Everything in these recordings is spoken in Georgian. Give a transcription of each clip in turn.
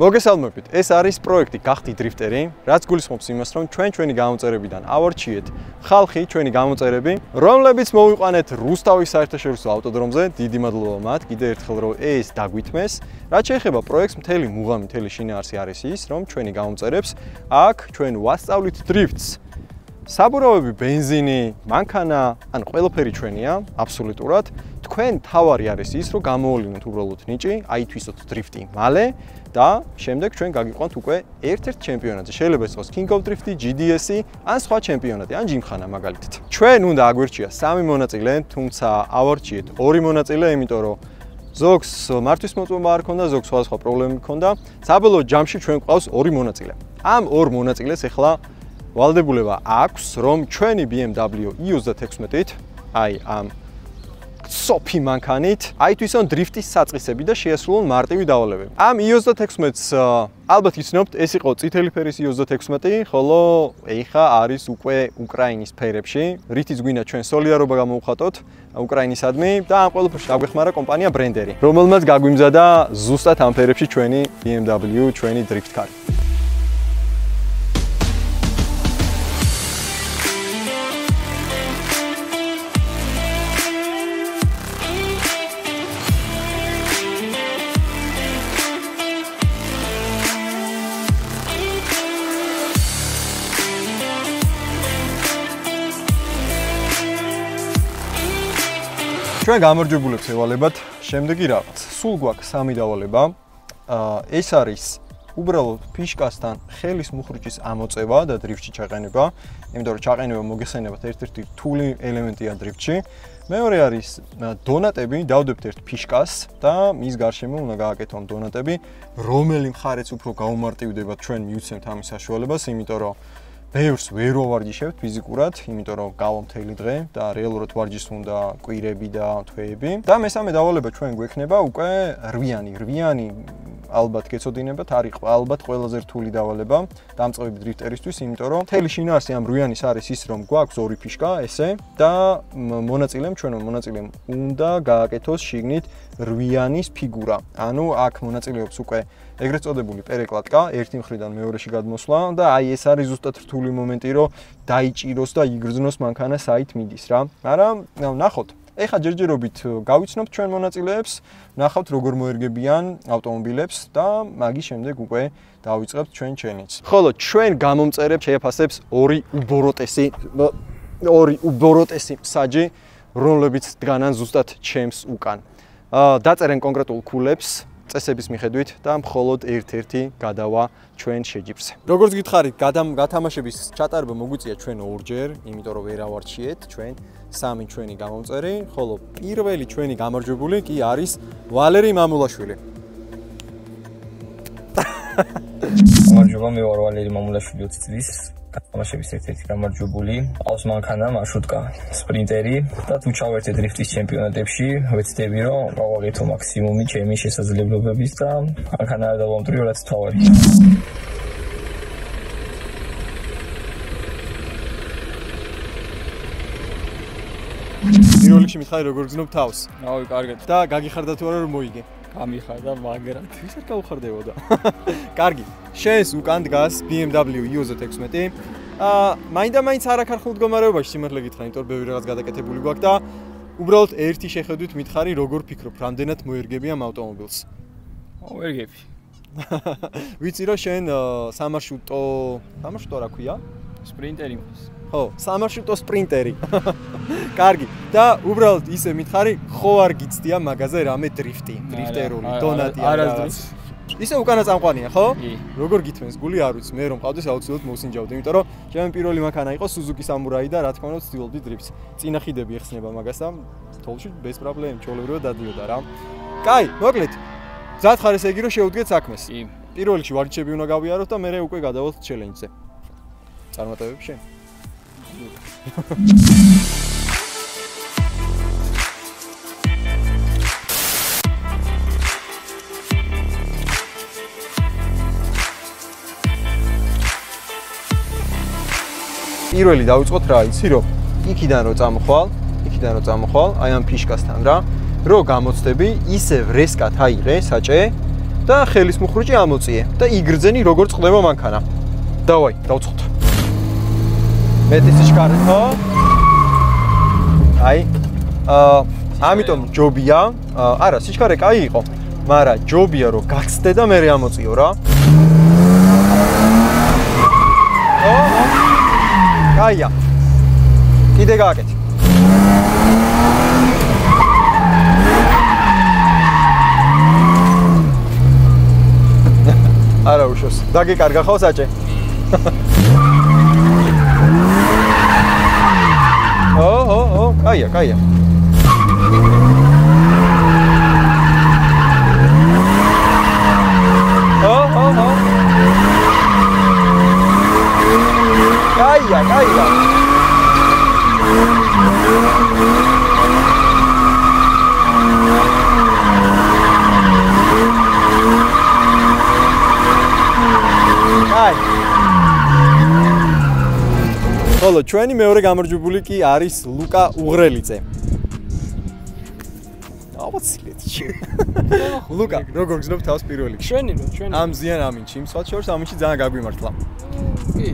მოგესალმებით. ეს არის პროექტი გახდი დრიფტერი, რაც გულისხმობს იმას, რომ ჩვენ ჩვენი გამოწერებიდან ავარჩიეთ ხალხი, ჩვენი გამოწერები, რომლებიც მოვიყვანეთ რუსთავის საერთაშორისო ავტოდრომზე. დიდი მადლობა მათ კიდევ ერთხელ, რომ ეს დაგვითმეს. რაც შეეხება პროექტს, მთელი მუღამი, მთელი შინაარსი არის ის, რომ ჩვენი გამოწერებს აქ ჩვენ ვასწავლით დრიფტს. საბურავები, бенზინი, მანქანა, ან ყველაფერი ჩვენია აბსოლუტურად. თქვენ თავარი არის ის, რომ გამოვლინოთ უბრალოდ ნიჭი, აითვისოთ დრიფტი მალე და შემდეგ ჩვენ გაგიყვანთ უკვე ერთ-ერთ ჩემპიონატზე. შეიძლება იყოს King of Drift, GDS-ი, ან სხვა ჩემპიონატი, ან ჯიმხანა მაგალითად. ჩვენ უნდა აგვერჩია სამი მონაწილე, თუმცა ავარჩიეთ ორი მონაწილე, იმიტომ რომ ზოგს მართვის მოწმობა არ ქონდა, ზოგს სხვა სხვა პრობლემები ქონდა. საბოლოო ჯამში ჩვენ ყავს ორი მონაწილე. ამ ორ მონაწილეს ახლა ვალდებულება აქვს, რომ ჩვენი BMW i36-ით, აი ამ სოფი მანქანით, აი თვითონ დრიფტის საწყისები და შეასრულონ მარტივი დავალებები. ამ i36-ს ალბათ იცნობთ, ეს იყო წითელი ფერის i36, ხოლო ეხა არის უკვე უკრაინის ფერებში, რითიც გვინდა ჩვენ სოლიარობა გამოვხატოთ უკრაინისადმი და ამ ყველაფერში დაგვეხმარა კომპანია ბრენდერი, რომელმაც გაგვიმზადა ზუსტად ამ ფერებში ჩვენი BMW, ჩვენი დრიფტ კარი. ჩვენ გამარჯვებულებს ევალებათ შემდეგი რაღაც. სულ გვაქვს სამი დავალება. აა ეს არის უბრალოდ ფიშკასთან ხელის მუხრიჭის ამოწევა და დრიფტში ჩაყენება. იმიტომ რომ ჩაყენება მოგესენებათ ერთ-ერთი რთული ელემენტია დრიფტში. მეორე არის დონატები, დავდებთ ერთ ფიშკას და მის გარშემო უნდა გააკეთონ დონატები, რომელი მხარეც უფრო გაუმარტივდება ჩვენ მივცემთ ამის საშუალებას, იმიტომ რომ ბევრს ვერ ვარჯიშებთ ფიზიკურად, იმიტომ რომ გავა მთელი დღე და რეალურად ვარჯიშს უნდა კვირები და თვეები. და მესამე დავალება ჩვენ გვექნება უკვე რვიანი, რვიანი ალბათ გეცოდინებათ, არის ალბათ ყველაზე რთული დავალება დამწყები დრიფტერისთვის, იმიტომ რომ თელი შინაარსი ამ რვიანის არის ის, რომ გვაქვს ორი ფიშკა, ესე და მონაწილემ ჩვენო მონაწილემ უნდა გააკეთოს შიგნით რვიანის ფიგურა. ანუ აქ მონაწილეობს უკვე ეგრეთ წოდებული პერეკლატკა, ერთი მხრიდან მეორეში გადმოსვლა და აი ეს არის ზუსტად რთული მომენტი, რომ დაიჭიროს და იგრძნოს მანქანა საით მიდის რა. მაგრამ ნახოთ, ეხა ჯერჯერობით გავიცნობთ ჩვენ მონაწილეებს, ნახავთ როგორ მოერგებიან ავტომობილებს და მაგის შემდეგ უკვე დავიწყებთ ჩვენ ჩენიც. ხოლო ჩვენ გამომწერებს შეაფასებს ორი უბოროტესი ორი უბოროტესი საჯი, რომლებიც დგანან ზუსტად ჩემს უკან. დაწერენ კონკრეტულ ქულებს, წესების მიხედვით და მხოლოდ ერთ-ერთი გადავა ჩვენ შეჯიბრზე. როგორც გითხარით, გათამაშების ჩატარება მოგვიწია ჩვენ ორჯერ, იმიტომ რომ ვერ ავარჩიეთ ჩვენ სამი ჩვენი გამომწერი, ხოლო პირველი ჩვენი გამარჯვებული კი არის ვალერი მამულაშვილი. გამარჯობა, მე ვარ ვალერი მამულაშვილი 20 წლის გათამაშების ერთ-ერთი გამარჯვებული, ყავს მანქანა, მარშრუტკა, სპრინტერი და თუ ჩავერთე დრიფტის ჩემპიონატებში, ვეცდები რომ გავაღეთო მაქსიმუმი ჩემი შესაძლებლობების და მანქანა არ დავამტვირო რაც თავი. პირველ რიგში მითხარი როგორ გძნობ თავს? რავი, კარგად. და გაგიხარდა თუ არა რომ მოიგე? გამიხარდა, მაგრამ ვის არ გავხარდებოდა? კარგი. შენს უკან დგას BMW i16. აა, მაინდა-მაინც არ აქარხულ მდგომარეობაში სიმართლე გითხრა, იმიტომ რომ ბევრი რაღაც გადაკეთებული გვაქვს და უბრალოდ ერთი შეხედვით მითხარი, როგორ ფიქრობ, რამდენად მოერგები ამ ავტომობილს? მოერგები. ვიცი რომ შენ სამარშუტო, სამარშუტო რა ქვია? სპრინტერი მოს. ხო, სამარშრუტო სპრინტერი. კარგი. და უბრალოდ ისე მითხარი, ხო არ გიცდია მაგაზე რამე დრიფტი, დრიფტერული, დონატი არა. არა. ისე უკანა წამყვანია, ხო? როგორ გითმენს გული არ ვიცი, მე რომ ყავდეს აუცილებლად მოსინჯავდი, იმიტომ რომ ჩემი პირველი მანქანა იყო Suzuki Samurai და რა თქმა უნდა ვცდილობდი დრიფტს. წინახიდები ეხსნება მაგას და თოლში без პრობლემ, ჩოლებრივად დადიოდა რა. კაი, მოკლედ. ზად ხარ ესე იგი რომ შეუდგეთ საქმეს. კი. პირველ რიგში ვარჯიშები უნდა გავიაროთ და მე უკვე გადავალთ ჩელენჯზე. წარმატებები შენ. პირველი დავიწყოთ რა, იცი რომ იქიდან რო წამოხვალ, იქიდან რო წამოხვალ, აი ამ ფიშკასთან რა, რო გამოცდები, ისე ვრესკათ აიღე საჭე და ხელის მუხრუჭი ამოწიე და იგრძენი როგორც ყდება მანქანა. დავაი, დავწოთ. მეტი სიჩქარე ხო? აი. აა ამიტომ ჯობია, არა, სიჩქარე კაი იყო, მაგრამ ჯობია რომ გაცდე და მე რე ამოწიო რა. ო? კაია. კიდე გააკეთე. არა უშოს. დაგეკარგა ხო საჭე? Calla, calla. Oh, oh, oh. Calla, calla. ხოლო ჩვენი მეორე გამარჯვებული კი არის ლუკა უღრელიძე. აუცილებლად. ლუკა, როგორ გზნობ თავს პირველი? ჩვენი რო, ჩვენი. ამ ზიან ამინჩი, იმ სხვა შორს ამინჩი ძალიან გაგვიმართლა. კი.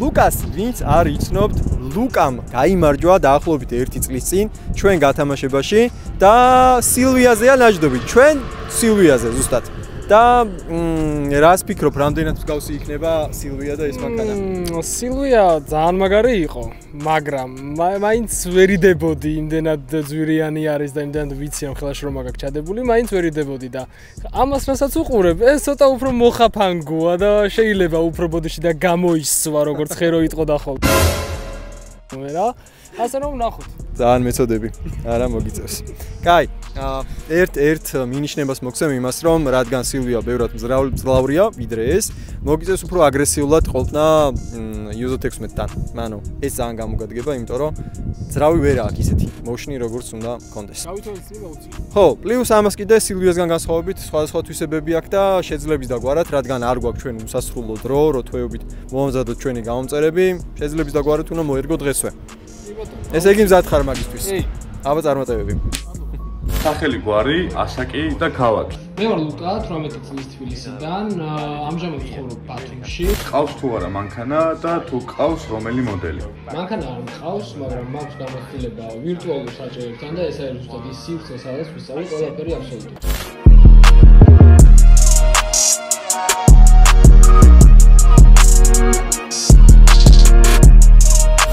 ლუკას ვინც არ იცნობთ, ლუკამ გამოიმარჯვა დაახლოებით 1 წლის წინ ჩვენ გათამაშებაში და სილვიაზეა ნაჯდობი. ჩვენ სილვიაზე ზუსტად. და რას ფიქრობ, რამდენად მსგავსი იქნება სილვია და ეს მანქანა? სილვია ძალიან მაგარი იყო, მაგრამ მაინც ვერიდებოდი, იმდენად ძვირიანი არის და იმდენად ვიცი ამ ხელაში რომ მაგაკ ჩადებული, მაინც ვერიდებოდი და ამას რასაც უყურებ, ეს ცოტა უფრო მოხაფანგოა და შეიძლება უფრო ბოდიში და გამოისვა, როგორც ხერო იტყო და ხოლმე. რა? ასე რომ ნახოთ. ძალიან მეწოდები. არა მოგიწევს. კაი, ერთ ერთ მინიშნებას მოგცემ იმას, რომ რადგან სილვია ბევრად მძლავრია, ვიდრე ეს, მოგიწევს უფრო აგრესიულად ყოლტნა იუზო 16-თან. მანო, ეს ძალიან გამოგადგება, იმიტომ რომ ძრავი ვერ აქვს ისეთი მოშნი, როგორც უნდა კონდეს. გავითვალეთ წინ გაუცი. ხო, პლუს ამას კიდე სილვიასგან განსხვავებით, სხვადასხვა თვისებები აქვს და შეძლებს დაგვარად, რადგან არ გვაქვს ჩვენ უსასრულო დრო, რო თვეობით მომზადოთ ჩვენი გამომწერები, შეძლებს დაგვარად უნდა მოერგო დღესვე. ესე იგი მზად ხარ მაგისთვის. კი. აბა წარმატებები. სახელი გვარი, ასაკი და ქალაქი. მე ვარ ლუკა, 18 წლის თბილისიდან, ამჟამად ვცხოვრობ ბათუმში. ყავს თუ არა მანქანა და თუ ყავს რომელი მოდელი? მანქანა არ მყავს, მაგრამ მაქვს გამოცდილება ვირტუალურ საჭიროებთან და ეს არის ზუსტად ის სივრცე, სადაც ვისწავლე ყველაფერი აბსოლუტურად.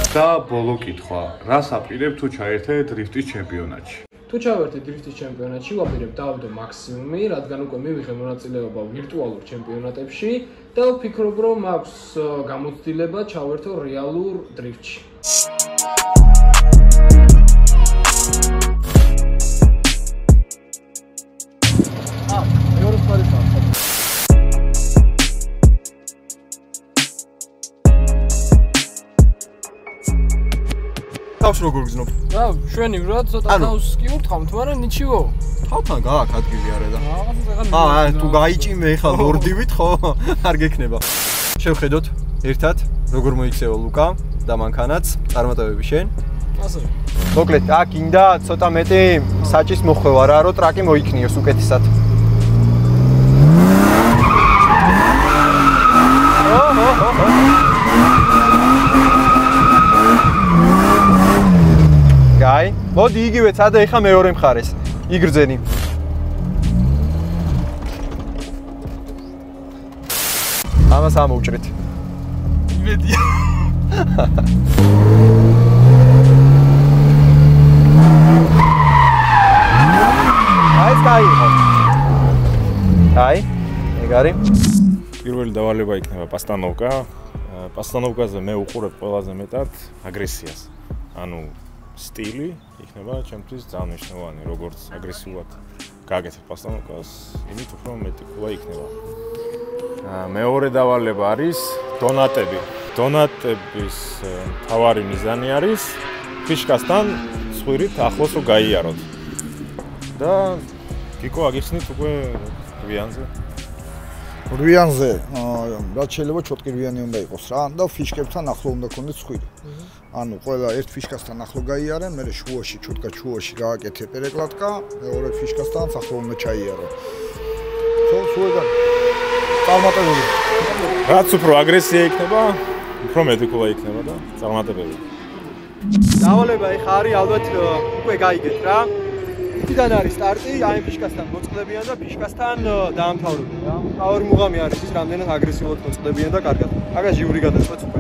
და ბოლო კითხვა, რას აპირებ თუ ჩაერთე დრიფტის ჩემპიონატში? თუ ჩავერთე დრიფტის ჩემპიონატში, ვაპირებ დავდო მაქსიმუმი, რადგან უკვე მივიღე მონაწილეობა ვირტუალურ ჩემპიონატებში და ვფიქრობ, რომ მაქვს გამოცდილება ჩავერთო რეალურ დრიფტში. თავს როგორ გზნობ? რა, შვენი რა ცოტა თავს კი ურთხავთ, მაგრამ ნიჩიო. თავთან გააკ ადგილი არა და. აა, თუ გაიჭიმე ხა ლორდივით ხო? არ გექნება. შევხედოთ ერთად როგორ მოიქცევა ლუკა და მანქანაც წარმატებები შენ. ასე. მოკლედ, აქ ინდა ცოტა მეტი საჭის მოხვევა რა, რომ ტრაკი მოიქნიოს უკეთესად. კაი. მოდი იგივე წადე ხა მეორე მხარეს. იგრძენი. ამას ამოუჭრით. იმედია. აი, კაი. აი, ეგარი. პირველი დავალება იქნება პასტანოვკა. პასტანოვკაზე მე უყურებ ყველაზე მეტად აგრესიას. ანუ სტილი იქნება ჩემთვის ძალიან მნიშვნელოვანი, როგორც აგრესიულად გააკეთებ პასტანუკას, იმით უფრო მეტი ქულა იქნება. მეორე დავალება არის დონატები. დონატების თავარი მიზანი არის ფიშკასთან ცხვირით ახლოს რო გაიაროთ. და გიკო აგიხსნით უკვე გვიანზე. რვიანზე, რაც შეიძლება ჩოტკირვიანი უნდა იყოს რა, და ფიშკებთან ახლო უნდა კონდეთ სხვირი. ანუ ყველა ერთ ფიშკასთან ახლო გაიარენ, მე შუაში ჩუტკა ჩუაში გააკეთე პერეკლატკა, მეორე ფიშკასთან ახლო უნდა ჩაიარო. ხო, თუ არის წარმატებული რაც უფრო აგრესია იქნება, უფრო მედიკოლა იქნება და წარმატებები. დავალება ეხა არის ალბათ უკვე გაიგეთ რა. იქიდან არის სტარტი, აი ფიშკასთან მოწყდებიან და ფიშკასთან დაამთავრებენ რა. პაუერ მუღამი არის ის რამდენად აგრესიულად მოწყდებიან და კარგად. აგა ჟიური გადაწყვეტს უკვე.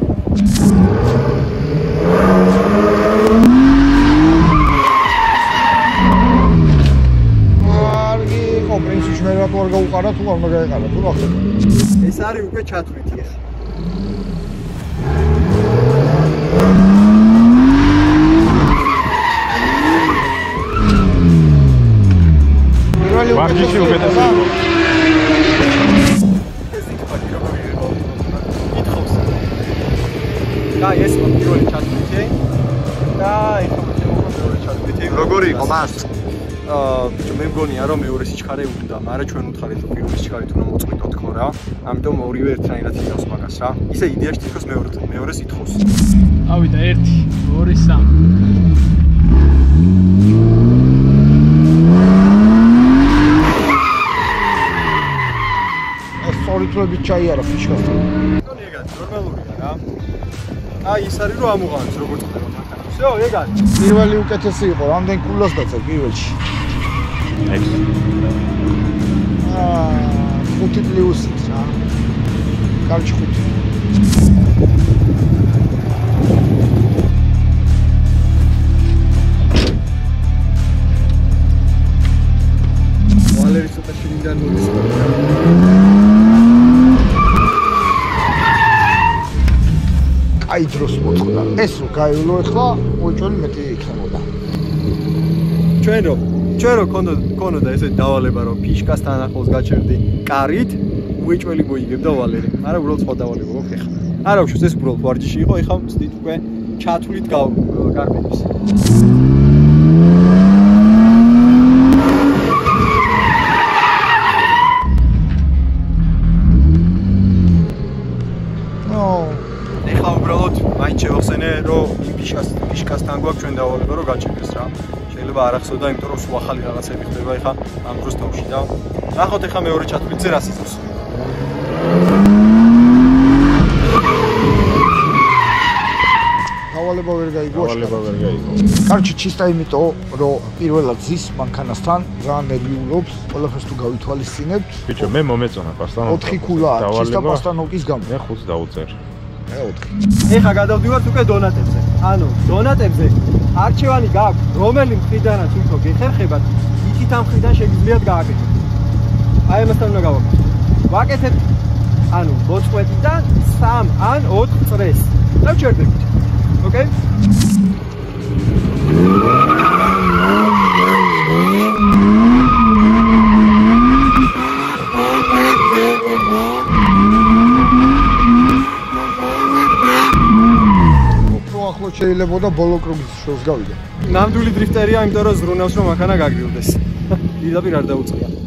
კარგი, ხო, პრინციპში მე რატო არ გაუყარა თუ არ მაგაიყარა, თუ რა ხდება? ეს არის უკვე ჩათვლითი პირველი ვარჯიში უკეთესი და ეს პირველი ჩათვლითი. და ეხლა მოხდა მეორე ჩათვლითი. როგორი იყო მას? აა მე მგონია რომ მეორე სიჩქარე უნდა, მაგრამ ჩვენ უთხარით რომ პირველი სიჩქარე თუ მოწყვიტოთ ხო რა. ამიტომ ორივე ერთნაირად ითხოვს მაგას რა. ისე იდეაში თითქოს მეორე მეორეს ითხოვს. ავიდა 1 2 3 ეს სწორი თვლებით ჩაიარა ფიშკასთან. მგონი ეგ არის ნორმალურია რა. აი ის არის რომ ამოღანს როგორც ხდება მაგას. всё, ეგ არის. პირველი უკეთესი იყო, რამდენ კულას დაწერ პირველში? ექს. აა, 5 პლუსით რა. კარგი 5. ვალერი ცოტა შინიდან მოდის. ეს რო გაივლო ახლა, ოჭველი მეტი იქნებოდა. ჩვენ რო ჩვენ რო კონდო კონოდა ესე დავალება რომ ფიშკასთან ახლოს გაჩერდი კარით, უეჭველი მოიგებდა ვალერი. არა უბრალოდ სხვა დავალება გვაქვს ეხლა. არა უშუალოდ ეს უბრალოდ ვარჯიში იყო, ეხლა ვწდით უკვე ჩათვლით გარბენის. ნო, უბრალოდ მაინც შევახსენე რომ იმ ფიშკას ფიშკასთან გვაქვს ჩვენ დავალება რომ გაჩერდეს რა. შეიძლება არ ახსოვდა, იმიტომ რომ სულ ახალი რაღაცები ხდება ეხლა ამ დროს თავში და ნახოთ ეხლა მეორე ჩათვლითზე რას იწევს. დავალება ვერ გაიგო. დავალება ვერ გაიგო. კარჩი ჩისტა იმიტომ, რომ პირველად ზის მანქანასთან ძალიან ნერვიულობს, ყველაფერს თუ გავითვალისწინებთ. ბიჭო, მე მომეწონა პასტანოვკა. 4 ქულა ჩისტა პასტანოვკის გამო. მე 5 დაუწერ. მე 4. ეხლა გადავდივართ უკვე დონატებზე. ანუ დონატებზე არჩევანი გააქვთ, რომელი მხრიდანაც უფრო გეხერხებათ, იქით ამ მხრიდან შეგიძლიათ გააკეთოთ. აი ამასთან უნდა გავაკეთოთ. ვაკეთებთ ანუ მოწყვეტიდან 3 ან 4 წრეს. დავჩერდებით. ოკეი? უფრო ახლო შეიძლებოდა ბოლო კრუგის შორს გავიდე. ნამდვილი დრიფტერია, იმიტომ რომ ზრუნავს რომ მანქანა გაგრილდეს. პირდაპირ არ დაუწყია.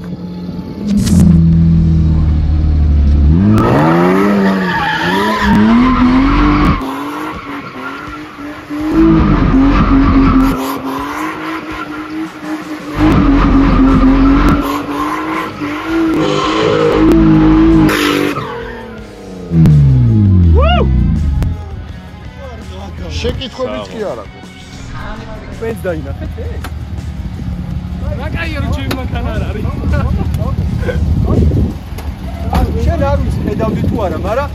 კი არა გვაქვს. თქვენც დაინახეთ ეს? რა კაია რომ ჩემი მანქანა არ არის ანუ შენ არ ვიცი ხედავდი თუ არა, მაგრამ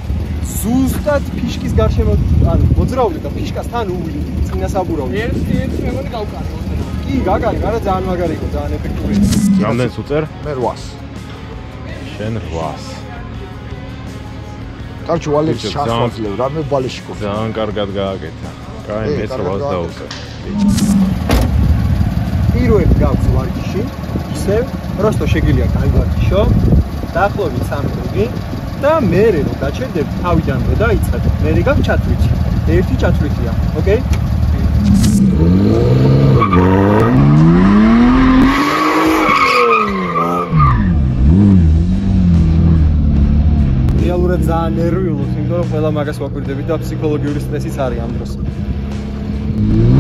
ზუსტად ფიშკის გარშემო ანუ მოძრაობდი და ფიშკასთან უვლი წინასაბურავდი. ერთი ერთი მე მგონი გავკარგე კი, გაგარი, არა ძალიან მაგარი იყო, ძალიან ეფექტური. რამდენს უწერ? მე 8-ს. შენ 8-ს. კარჩი ვალებს ბიჭო, შანს ძალიან- ვაძლევ, რამე ბალეში ყო. ძალიან კარგად გააკეთა. კაი, ე, მეც კარგად 8-ს გააკეთა. დაუწერ. პირველი გაქვს ვარჯიში, ისევ просто შეგიძლია გაივარჯიშო, დაახლოებით 3 კრუგი და მე რომ გაჩერდები თავიდან რო დაიწყებ, მე გაქვს ჩათვლითი. ერთი ჩათვლითია, ოკეი? რეალურად ძალიან ნერვიულობ, იმიტომ რომ ყველა მაგას ვაკვირდებით და ფსიქოლოგიური სტრესიც არის ამ დროს. ასე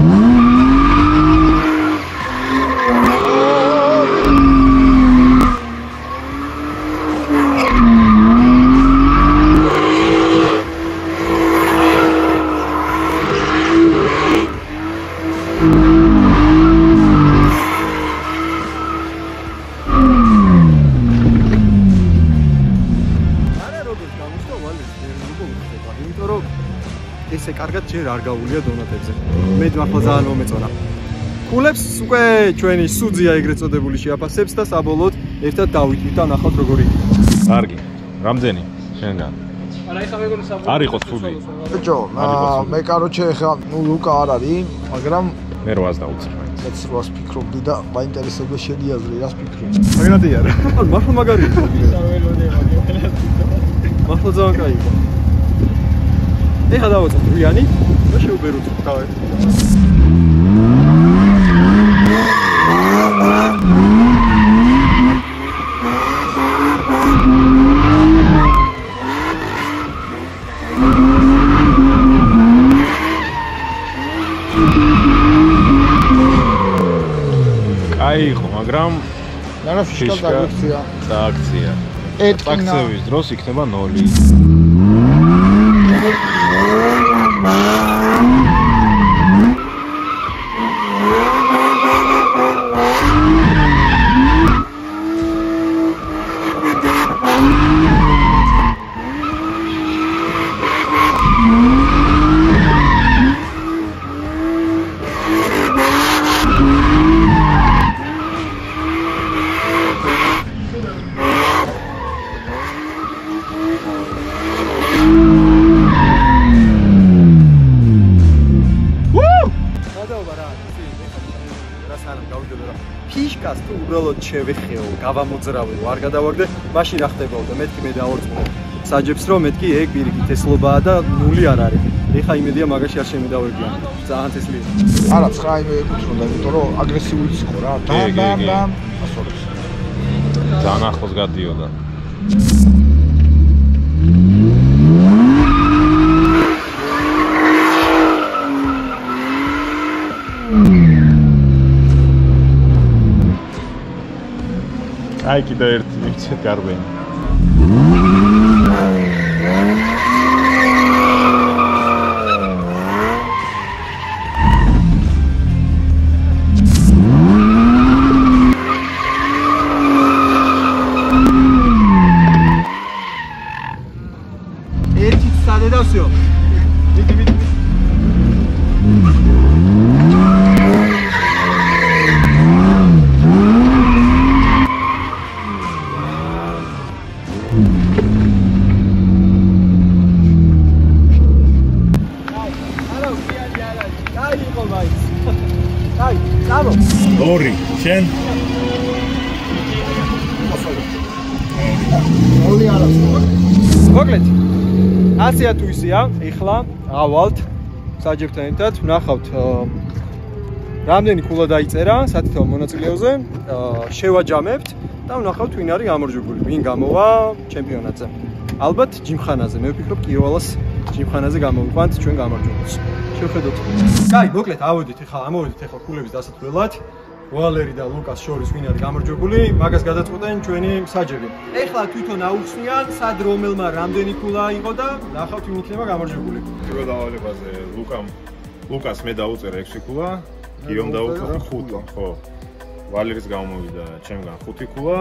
არ გავულია დონატებზე. მე მართლა ძალიან მომეწონა. კულებს უკვე ჩვენი სუძია ეგრეთ წოდებული შეაფასებს და საბოლოოდ ერთად დავიტვით და ნახავთ როგორი. კარგი. რამდენი? შენგან. არა, ეხა მეგონი საბოლოო. არ იყოს ცუდი. ბიჭო, მე კაროჩე ხა, ნუ ლუკა არ არის, მაგრამ მე 800 დაუწერ მაინც. მეც რას ფიქრობდი და მაინტერესებდა შეδιაზრე, რას ფიქრობ. მაგრადი არა. ან მართლა მაგარია. მართლა ძალიან კაი იყო. ეხა დავაწყოთ რიანი და შევბეროთ თავად. კაი იყო, მაგრამ და რა ფიშკა ფიშკა. გაიქცია. სააქცია. ეტკინა. აქციების დროს იქნება 0. შევეხეო, გავამოძრავეო, არ გადავაგდე, მაშინ რა ხდებოდა? მეთქი მე დავორწმუნე. საჯებს რომ მეთქი ეგ პირიქით ესლობაა და ნული არ არის. ეხა იმედია მაგაში არ შემედავებიან. ძალიან წესლია. არა, 9 იმე ეკუთვნოდა, იმიტომ რომ აგრესიული იყო რა. და და და ასორებს. ძალიან ახლოს გადიოდა. აი კიდე ერთი ვიცით გარბენი. ისეა, ეხლა ავალთ საჯებთან ერთად, ვნახავთ აა, რამდენი ქულა დაიწერა სათითაო მონაწილეებზე, აა, შევაჯამებთ და ვნახავთ ვინ არის გამარჯვებული, ვინ გამოვა ჩემპიონატზე. ალბათ ჯიმხანაზე, მე ვფიქრობ კიოვალას ჯიმხანაზე გამოვიყვანთ ჩვენ გამარჯვებულს. შევხედოთ. კაი, მოკლედ ავედით ეხლა, ამოვედით ეხლა ქულების დასათვლელად. ვალერი და ლუკას შორის ვინ არის გამარჯვებული, მაგას გადაწყვეტენ ჩვენი საჯები. ეხლა თვითონ აუხსნიან, სად რომელმა რამდენი ქულა იყო და ნახავთ ვინ იქნება გამარჯვებული. პირველ დავალებაზე ლუკამ ლუკას მე დაუწერა 6 ქულა, გიომ დაუწერა 5, ხო. ვალერის გამოვიდა ჩემგან 5 ქულა,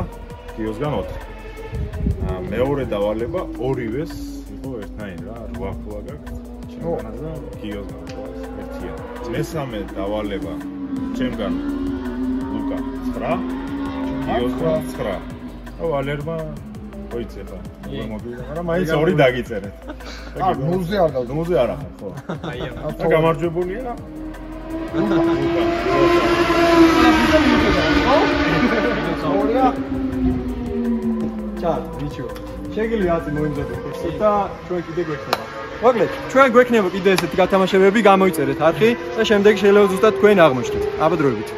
გიოსგან 4. აა მეორე დავალება ორივეს იყო ერთნაირი რა, 8 ქულა გაქვს. ჩემგანაც და გიოსგან ერთია. მესამე დავალება ჩემგან 9, გიოსგან 9. და ვალერმა მოიწე ხა. მოგივიდა, მაგრამ მაინც ორი დაგიწერეთ. აა, ნულზე არ დავდო. ნულზე არა ხო? და გამარჯვებულია? ორია. ჩარ, ბიჭო. შეგიძლია ათი მოიმზადოთ და ჩვენ კიდე გვექნება. მოკლედ, ჩვენ გვექნება კიდე ესეთი გათამაშებები, გამოიწერეთ არხი და შემდეგ შეიძლება ზუსტად თქვენ აღმოჩნდეთ. აბადროებით.